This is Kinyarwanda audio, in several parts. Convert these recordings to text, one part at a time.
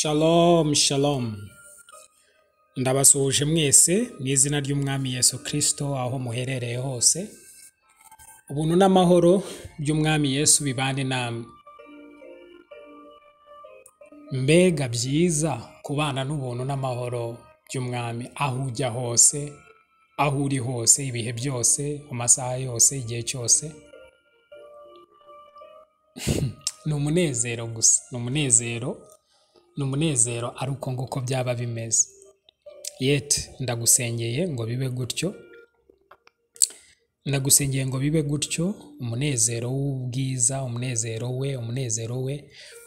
Shalom, shalom. Ndabasuhuje mwese mu izina ry'Umwami Yesu Kristo aho muherereye hose. Ubuntu n'amahoro by'Umwami Yesu bibane namwe. Mbega byiza kubana n'ubuntu n'amahoro by'Umwami aho ujya hose, aho uri hose, ibihe byose, amasaha yose, igihe cyose. Ni umunezero gusa, ni umunezero, ni umunezero ari uko nguko byaba bimeze. Yet ndagusengeye ngo bibe gutyo, ndagusengeye ngo bibe gutyo, umunezero w'ubwiza, umunezero we, umunezero we,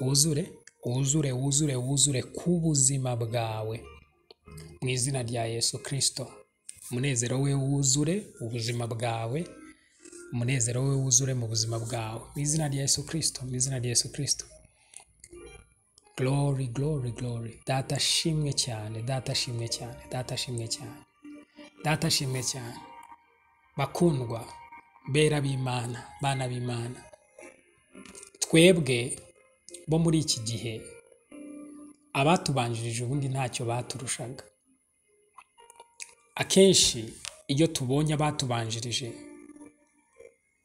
wuzure, wuzure, wuzure, wuzure ku buzima bwawe. Mu izina rya Yesu Kristo. Umunezero we wuzure ubuzima bwawe, umunezero we wuzure mu buzima bwawe. Mu izina rya Yesu Kristo, mu izina rya Yesu Kristo. Glory, glory, glory. Data ashimwe cyane, data ashimwe cyane, data ashimwe cyane, data ashimwe cyane. Bakundwa, bera b'Imana, bana b'Imana. Twebwe bo muri iki gihe, abatubanjirije ubundi ntacyo baturushaga. Akenshi iyo tubonye abatubanjirije,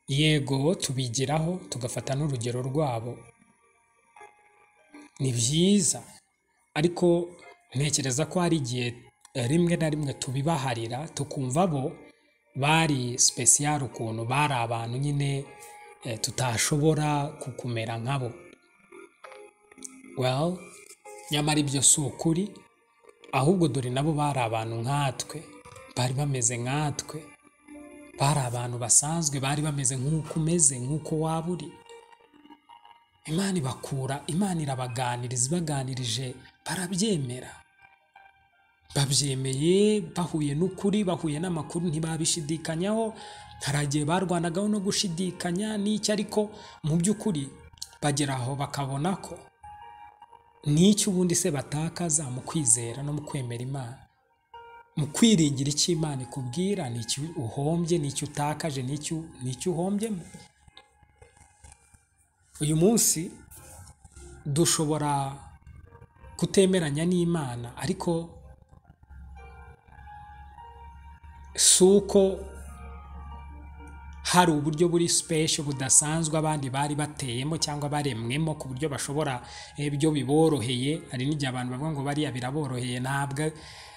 yego tubigiraho tugafata n'urugero rwabo, ni byiza. Ariko ntekereza ko hari igihe rimwe na rimwe tubibaharira tukumva bo bari sipesiyare ukuntu bari abantu nyine eh, tutashobora ku- kumera nkabo well nyamara ibyo si ukuri ahubwo dore nabo bari abantu nkatwe bari bameze nkatwe. Bari abantu basanzwe bari bameze nk'uko umeze nk'uko waba uri. Imana ibakura imana irabaganiriza ibaganirije barabyemera. Babyemeye bahuye n'ukuri bahuye n'amakuru ntibabishidikanyaho. Hari igihe barwanagaho no gushidikanya n'icyo ariko mu by'ukuri bagera aho bakabona ko n'icyo ubundi se batakaza mu kwizera no mu kwemera imana. Mu kwiringira icyo imana ikubwira n'icyo uhombye n'icyo utakaje n'icyo uhombyemo uyu munsi dushobora kutemeranya n'imana ariko si uko hari uburyo buri special budasanzwe abandi bari bateyemo cyangwa baremwemo ku buryo bashobora eh, byo biboroheye. Hari n'igihe abantu bavuga ngo bariya biraboroheye ntabwo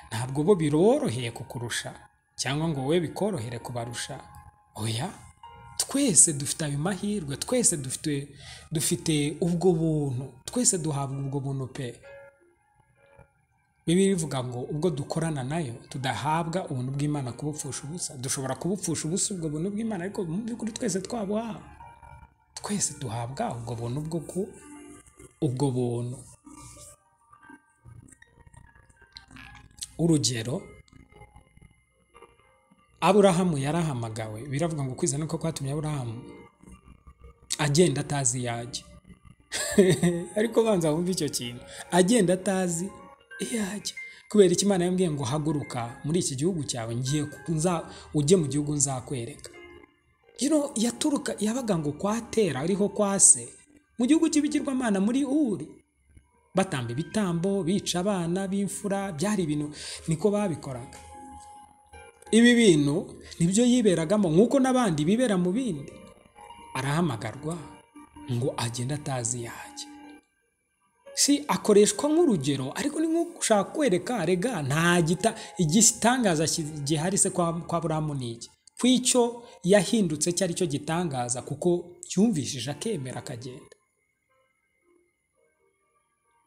ntabwo bo biroroheye kukurusha cyangwa ngo wowe bikorohere kubarusha. Oya. Twese dufite ayo mahirwe twese dufite dufite ubwo buntu twese duhabwa ubwo buntu pe. Bibiliya ivuga ngo ubwo dukorana na yo tudahabwa ubuntu bw'Imana kubupfusha ubusa. Dushobora kubupfusha ubusa ubwo buntu bw'Imana ariko mu by'ukuri twese twabuhawe. Twese duhabwa ubwo buntu bwo ku ubwo buntu. Urugero aburahamu yarahamagawe. Biravuga ngo kwizera niko kwatumye aburahamu agenda atazi iyo ajya. Ariko banza wumve icyo kintu. Agenda atazi iyo ajya. Kubera iki imana yambwiye ngo haguruka muri iki gihugu cyawe ngiye ujye mu gihugu nzakwereka. Yaturuka yabaga ngo kwa tera ariho kwa se mu gihugu cy'ibigirwamana muri uri. Batamba ibitambo bica abana b'imfura byari ibintu niko babikoraga. Ibi bintu ni byo yiberagamo nk'uko n'abandi bibera mu bindi. Arahamagarwa ngo agende atazi yajya si akoreshwa nk'urugero ariko ni nko gushaka kwereka rega nta gita igitangaza gihari se kwa, buramu ni iki ku icyo yahindutse cyari cyo gitangaza kuko yumvishije akemera akagenda.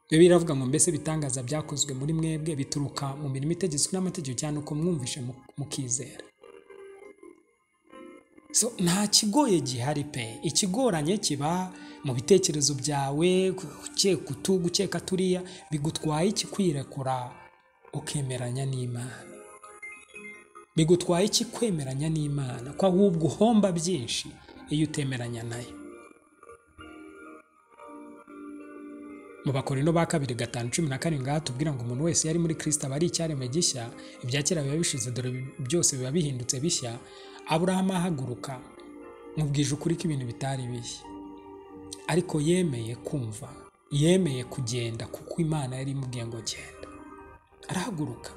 Bibiliya iravuga ngo mbese ibitangaza byakozwe muri mwebwe bituruka mu mirimo itegetswe n'amategeko cyane uko mwumvishe mu- mukizera? So nta kigoye gihari pe. Ikigoranye kiba mu bitekerezo byawe gukeka utu gukeka turiya bigutwaye iki kwirekura ukemeranya n'imana. Bigutwaye iki kwemeranya n'imana. Ko ahubwo uhomba byinshi iyo utemeranya na yo. Mu bakorino ba kabiri gatanu cumi na karindwi aha tubwira ngo umuntu wese yari muri kirisita aba ari icyaremwe gishya ibya kera biba bishize dore byose biba bihindutse bishya aburahamu ahaguruka mubwije ukuri ko ibintu bitari bishya. Ariko yemeye kumva yemeye kugenda kuko imana yari imubwiye ngo genda. Arahaguruka.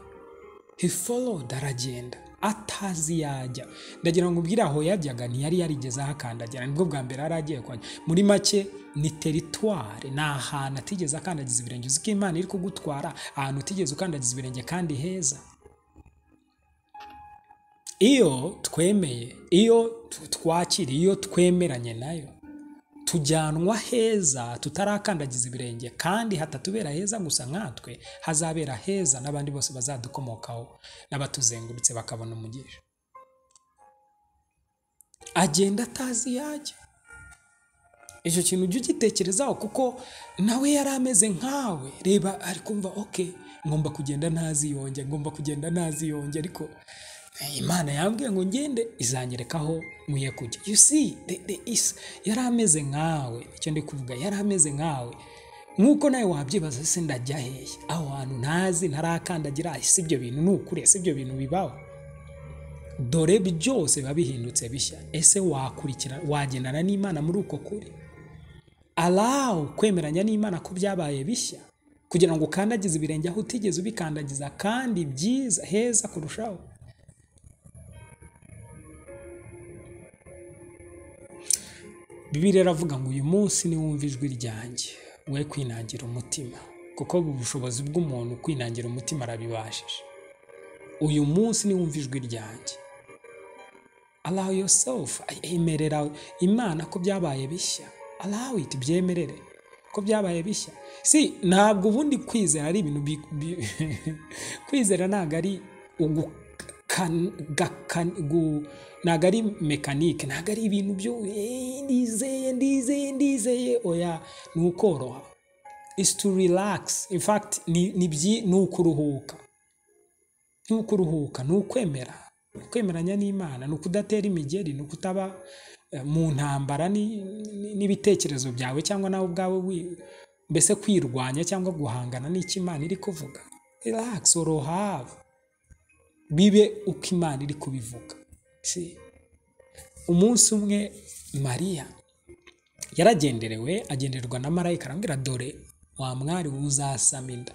He followed aragenda. Atazi yajya. Ndagira ngo ubwire aho yajyaga ntiyari yarigeze ahakandagira ni bwo bwa mbere yari agiye kwajya muri make ni teritware ni ahantu atigeze akandagiza ibirenge. Uzi ko imana iri kugutwara ahantu utigeze ukandagiza ibirenge kandi heza? Iyo twemeye iyo twakiriye iyo twemeranye na yo tujyanwa heza tutarakandagiza ibirenge kandi hatatubera heza gusa nkatwe hazabera heza n'abandi bose bazadukomokaho n'abatuzengurutse bakabona umugisha. Agenda atazi yajya icyo kintu ujye ugitekerezaho kuko nawe yari ameze nkawe. Reba ari kumva oke ngomba kugenda ntazi yonge ngomba kugenda ntazi yonge ariko imana yambwiye ngo ngende izanyerekaho nkwiye kujya you see the, the is yari ameze nkawe. Icyo ndi kuvuga yari ameze nkawe. Nk'uko nawe wabyibaza se ndajya hehe aho hantu ntazi ntarakandagira ese ibyo bintu ni ukuri? Ese ibyo bintu bibaho? Dore byose biba bihindutse bishya. Ese wakurikira wagendana n'imana muri uko kuri? Alawu kwemeranya n'imana ko byabaye bishya. Kugira ngo ukandagize ibirenge aho utigeze ubikandagiza kandi byiza heza kurushaho. Bibiri iravuga ngo uyu munsi niwumva ijwi ryanjye we kwinangira umutima. Kuko ubushobozi bw'umuntu kwinangira umutima arabibashije. Uyu munsi niwumva ijwi ryanjye. Allow yourself emerera imana ko byabaye bishya. Allow it byemerere ko byabaye bishya. Si ntabwo ubundi kwizera ari ibintu bi- bi- kwizera ntabwo ari ntabwo ari mekanike ntabwo ari ibintu byo "Eh, ndizeye ndizeye ndizeye oya ni ukoroha is to relax. In fact ni, ni, ukuruhuka ni ukuruhuka ni ukwemera ni ukwemeranya n'imana ni ukudatera imigeri ni ukutaba eh, mu ntambara ni- ni- n'ibitekerezo byawe cyangwa nawe ubwawe mbese kwirwanya cyangwa guhangana n'icyo imana iri kuvuga. Relax oroha bibe uko imana iri kubivuga. Si. umunsi umwe mariya yaragenderewe agenderwa na marayika arambwira dore wa mwari uzasama inda.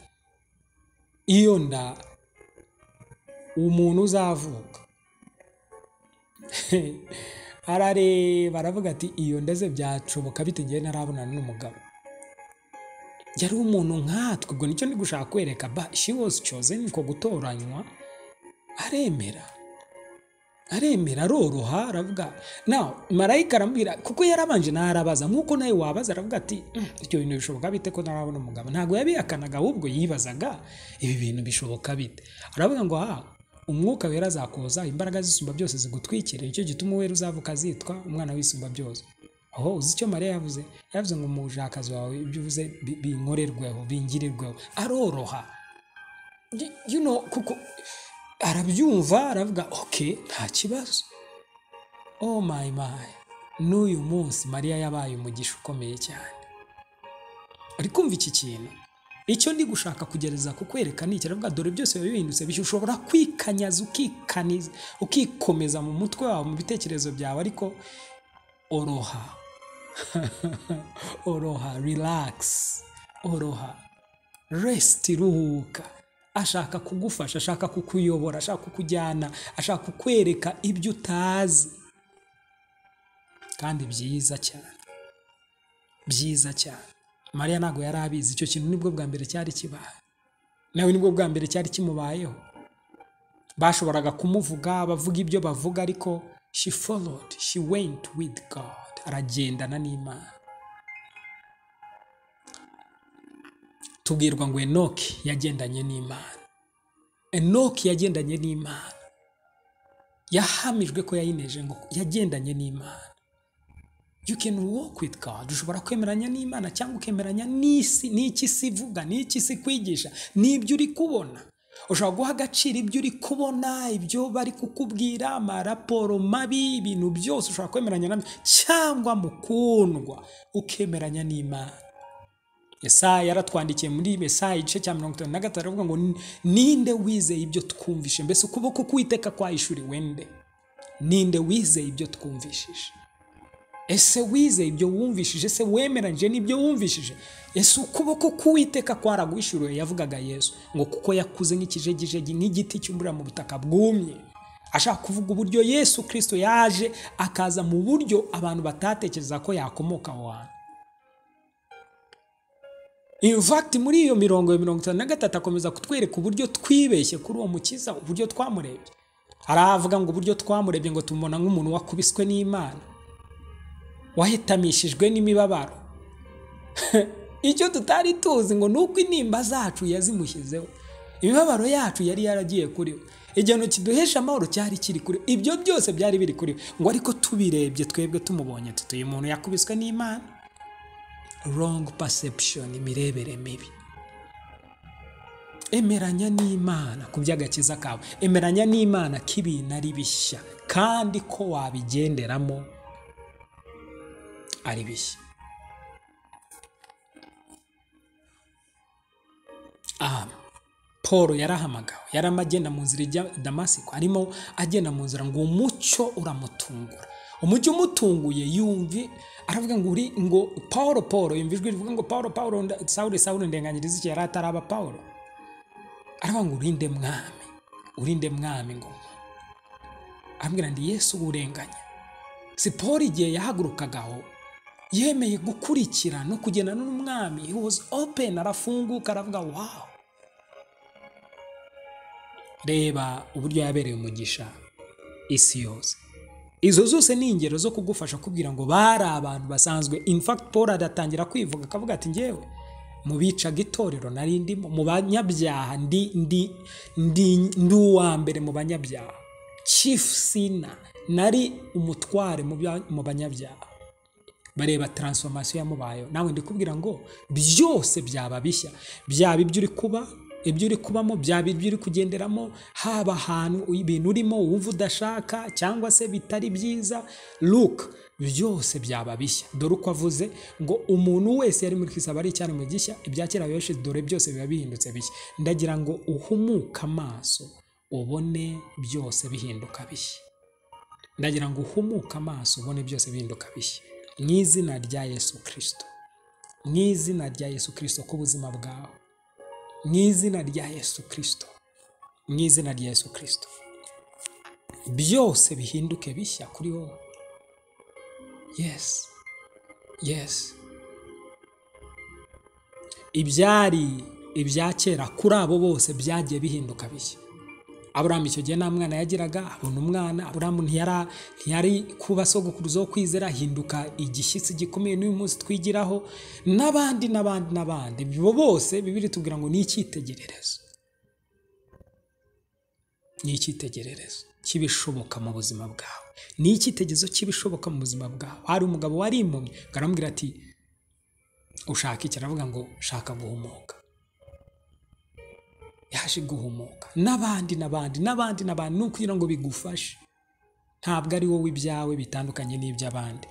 Iyo nda umuntu uzavuka. Arareba aravuga ati iyo ndeze byashoboka bite? Ngewe ntarabonana n'umugabo yari umuntu nkatwe ubwo ni cyo ndi gushaka kwereka ba she was chosen ko gutoranywa. Aremera. Aremera aroroha aravuga nawe marayika arambwira kuko yarabanje ntarabaza nk'uko nawe wabaza? Aravuga ati "Mm, ibyo bintu bishoboka bite ko ntarabona umugabo? Ntabwo yabihakanaga ahubwo yibazaga. Ibi bintu bishoboka bite? Aravuga ngo ha umwuka wera azakoza imbaraga z'isumba byose zigutwikire ni cyo gituma uwera uzavuka azitwa umwana w'isumba byose. Aho uzi icyo mariya yavuze? Yavuze ngo umujakazi wawe ibyo uvuze bi- binkorerweho bingirirweho aroroha kuko arabyumva aravuga ok nta kibazo. Oh my my. N'uyu munsi mariya yabaye umugisha ukomeye cyane. Ari kumva iki kintu? Icyo ndi gushaka kugereza kukwereka ni iki? Aravuga dore byose biba bihindutse bishya ushobora kwikanyaza ukikaniza ukikomeza mu mutwe wawe mu bitekerezo byawe. Ariko oroha. Oroha relax. Oroha. Rest iruhuka ashaka kugufasha ashaka kukuyobora ashaka kukujyana ashaka kukwereka ibyo utazi. Kandi byiza cyane. Byiza cyane. Mariya ntabwo yari abizi. Icyo kintu ni bwo bwa mbere cyari kibaye. Nawe ni bwo bwa mbere cyari kimubayeho. Bashoboraga kumuvuga bavuga ibyo bavuga ariko she followed she went with god. Aragendana n'imana. Tubwirwa ngo enoki yagendanye n'imana. Enoki yagendanye n'imana. Yahamijwe ko yayineje ngo yagendanye n'imana. You can walk with God. Ushobora kwemeranya n'imana cyangwa ukemeranya n'isi n'iki isi ivuga n'iki isi kwigisha n'ibyo uri kubona. Ushobora guha agaciro ibyo uri kubona ibyo bari kukubwira amaraporo mabi ibintu byose ushobora kwemeranya na byo cyangwa mukundwa ukemeranya n'imana. Yesaya yaratwandikiye muri Yesaya igice cya mirongo itanu na gatatu aravuga ngo ninde wizeye ibyo twumvishe? Mbese ukuboko k'uwiteka kwahishuriwe nde? Ninde wizeye ibyo twumvishije? Ese wizeye ibyo wumvishije? Ese wemeranyije n'ibyo wumvishije? Ese ukuboko k'uwiteka kwaraguhishuriwe yavugaga yesu ngo kuko yakuze nk'ikijegijegi nk'igiti cyumburira mu butaka bwumye. Ashaka kuvuga uburyo yesu kirisito yaje akaza mu buryo abantu batatekereza ko yakomoka aho hantu. In muri iyo mirongo ya mirongo itanu na gatatu akomeza kutwereka uburyo twibeshye kuri uwo mukiza uburyo twamurebye. Hari ahavuga ngo uburyo twamurebye ngo tumubona nk'umuntu wakubiswe n'imana wahitamishijwe n'imibabaro. Icyo tutari tuzi ngo ni uko intimba zacu yazimushyizeho. Imibabaro yacu yari yaragiye kuri we. Igihano kiduhesha amahoro cyari kiri kuri ibyo byose byari biri kuri ngo ariko tubirebye twebwe tumubonye tutuye umuntu yakubiswe n'imana. Wrong perception imirebere mibi. Emeranya n'imana ku by'agakiza kawe. Emeranya n'imana ko ibintu ari bishya kandi ko wabigenderamo ari bishya. Aha paul yarahamagawe yaramo agenda mu nzira ijya damasiko arimo agenda mu nzira ngo umucyo uramutungura. Umucyo umutunguye yumve aravuga ngo uri ngo paul paul yumva ijwi rivuga ngo paul paul sawuli sawuli ndenganyiriza iki? Yari ataraba paul aravuga ngo urinde mwami? Urinde mwami ngo? Arambwira ndi yesu urenganya. Si paul igihe yahagurukagaho yemeye gukurikira no kugendana n'umwami. He was open arafunguka aravuga wow. Reba uburyo yabereye umugisha isi yose. Izo zose ni ingero zo kugufasha kubwira ngo bari abantu basanzwe in fact paul aratangira kwivuga akavuga ati ngewe mu bicaga itorero nari ndimo mu banyabyaha ndi ndi uwa mbere mu banyabyaha. Chief sina nari umutware mu bya- mu banyabyaha. Bareba transformation yamubayeho. Nawe ndikubwira ngo byose byaba bishya. Byaba ibyo uri kuba ibyo uri kubamo byaba ibyo uri kugenderamo haba ahantu ibintu urimo wumva udashaka cyangwa se bitari byiza look byose byaba bishya. Dore uko avuze ngo umuntu wese yari muri Kristo aba ari icyaremwe gishya ibya kera biba bishize dore byose biba bihindutse bishya. Ndagira ngo uhumuke amaso ubone byose bihinduka bishya. Ndagira ngo uhumuke amaso ubone byose bihinduka bishya. Mu izina rya yesu kirisito mu izina rya yesu kirisito ku buzima bwawe. Mu izina rya yesu kirisito mu izina rya yesu kirisito byose bihinduke bishya kuri wowe. Yesi yesi ibyari ibya kera kuri abo bose byagiye bihinduka bishya. Aburahamu icyo gihe nta mwana yagiraga abona umwana ntiyara- ntiyari kuba sogokuruza wo kwizera ahinduka igishyitsi gikomeye n'uyu munsi twigiraho n'abandi n'abandi n'abandi. Bo bose bibiri tubwira ngo ni icyitegererezo. Ni icyitegererezo cy'ibishoboka mu buzima bwawe. Ni icyitegererezo cy'ibishoboka mu buzima bwawe. Hari umugabo wari impumyi ngo aramubwira ati ushaka iki? Aravuga ngo shaka guhumuka yaje guhumuka n'abandi n'abandi n'abandi n'abandi. Ni ukugira ngo bigufashe. Ntabwo ari wowe ibyawe bitandukanye n'iby'abandi.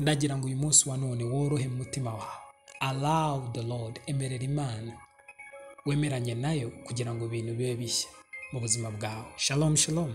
Ndagira ngo uyu munsi wa none worohe mu mutima wawe. Allow the lord emerera imana. Wemeranye na yo kugira ngo ibintu bibe bishya mu buzima bwawe. Shalom shalom.